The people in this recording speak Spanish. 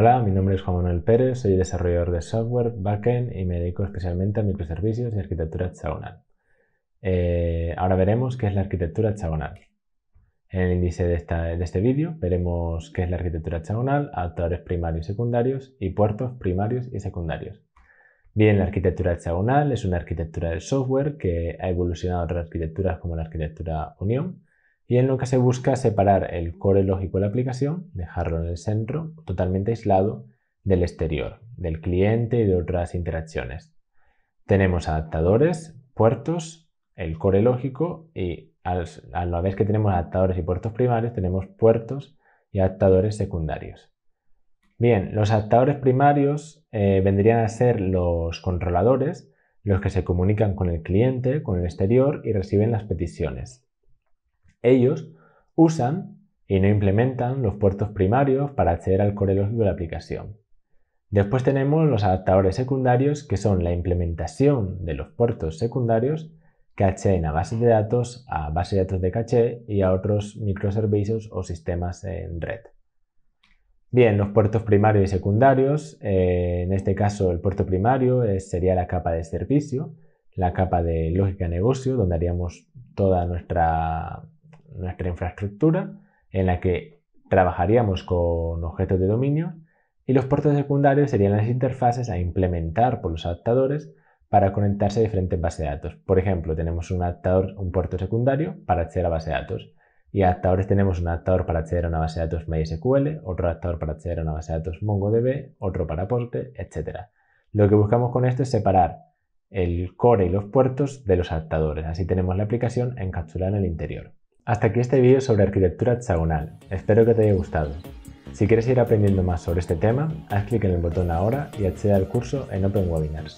Hola, mi nombre es Juan Manuel Pérez, soy desarrollador de software, backend y me dedico especialmente a microservicios y arquitectura hexagonal. Eh, ahora veremos qué es la arquitectura hexagonal. En el índice de, este vídeo veremos qué es la arquitectura hexagonal, adaptadores primarios y secundarios y puertos primarios y secundarios. Bien, la arquitectura hexagonal es una arquitectura de software que ha evolucionado otras arquitecturas como la arquitectura Unión y en lo que se busca separar el core lógico de la aplicación, dejarlo en el centro, totalmente aislado del exterior, del cliente y de otras interacciones. Tenemos adaptadores, puertos, el core lógico y a la vez que tenemos adaptadores y puertos primarios, tenemos puertos y adaptadores secundarios. Bien, los adaptadores primarios eh, vendrían a ser los controladores, los que se comunican con el cliente, con el exterior y reciben las peticiones. Ellos usan y no implementan los puertos primarios para acceder al core lógico de la aplicación. Después tenemos los adaptadores secundarios, que son la implementación de los puertos secundarios que acceden a bases de datos, a bases de datos de caché y a otros microservicios o sistemas en red. Bien, los puertos primarios y secundarios, eh, en este caso el puerto primario sería la capa de servicio, la capa de lógica de negocio, donde haríamos toda nuestra nuestra infraestructura en la que trabajaríamos con objetos de dominio y los puertos secundarios serían las interfaces a implementar por los adaptadores para conectarse a diferentes bases de datos. Por ejemplo, tenemos un adaptador, un puerto secundario para acceder a base de datos. Y adaptadores tenemos un adaptador para acceder a una base de datos MySQL, otro adaptador para acceder a una base de datos MongoDB, otro para Postgre, etc. Lo que buscamos con esto es separar el core y los puertos de los adaptadores. Así tenemos la aplicación encapsulada en el interior. Hasta aquí este vídeo sobre arquitectura hexagonal. Espero que te haya gustado. Si quieres ir aprendiendo más sobre este tema, haz clic en el botón ahora y accede al curso en Open Webinars.